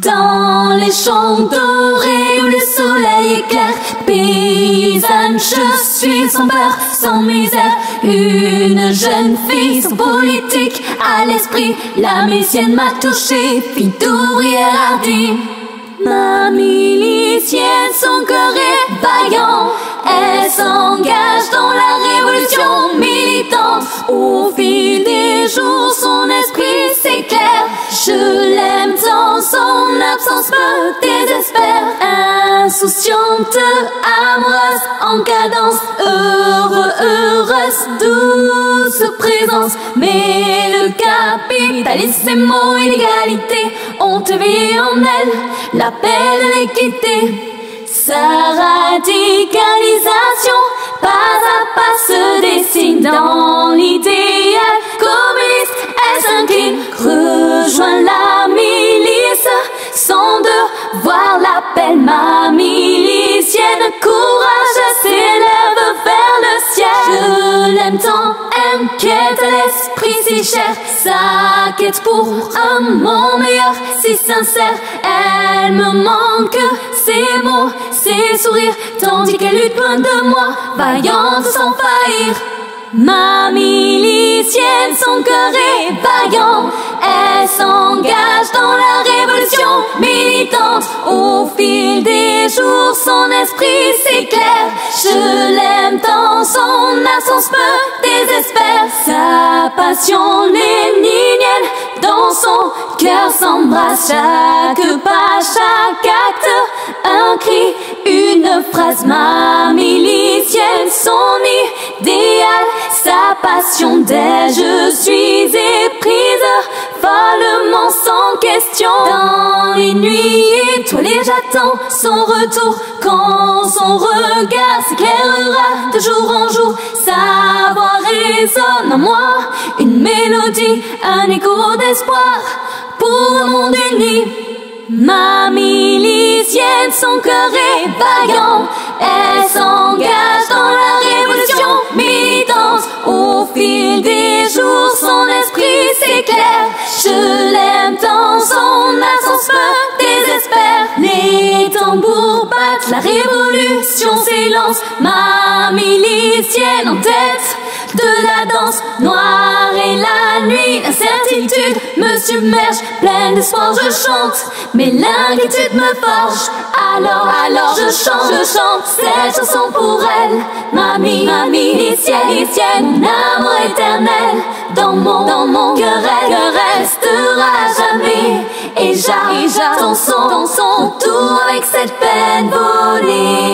Dans les champs dorés où le soleil éclaire, paysanne, je suis sans beurre, sans misère. Une jeune fille sans politique à l'esprit, la missienne m'a touchée, fille d'ouvrière hardie. Ma milicienne, son cœur est vaillant, elle s'engage dans la révolution militante. Au désespère. Insouciante, amoureuse, en cadence, heureux, heureuse, douce présence. Mais le capitalisme, ses mots et l'égalité ont éveillé en elle l'appel de l'équité. Sa radicalisation, Inquiète à l'esprit si cher. Sa quête pour un monde meilleur, si sincère. Elle me manque, ses mots, ses sourires, tandis qu'elle lutte loin de moi, vaillante sans faillir. Ma milicienne, son cœur est vaillant, elle s'engage dans la révolution militante. Au fil des jours, son esprit s'éclaire. Je l'aime son absence me désespère. Sa passion léninienne dans son cœur s'embrasse. Chaque pas, chaque acte, un cri, une phrase. Ma milicienne, son idéal, sa passion d'elle, je suis éprise, follement sans question. Les nuits étoilées, j'attends son retour. Quand son regard s'éclairera de jour en jour, sa voix résonne en moi, une mélodie, un écho d'espoir pour un monde uni. Ma milicienne, son cœur est vaillant, elle s'engage la révolution s'élance. Ma milicienne en tête de la danse noire et la nuit, l'incertitude me submerge, pleine d'espoir je chante, mais l'inquiétude me forge. Alors, alors je chante, je chante cette chanson pour elle, mamie, mamie, milicienne, mon amour éternel, dans mon, dans mon cœur, elle restera jamais. and believe.